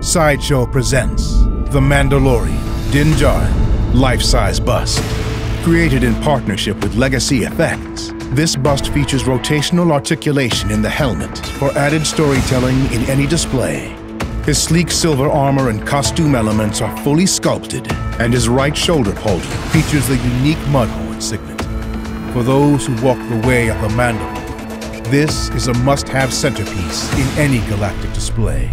Sideshow presents The Mandalorian Din Djarin Life-Size Bust. Created in partnership with Legacy Effects, this bust features rotational articulation in the helmet for added storytelling in any display. His sleek silver armor and costume elements are fully sculpted, and his right shoulder pauldron features the unique Mudhorn signet. For those who walk the way of the Mandalorian, this is a must-have centerpiece in any galactic display.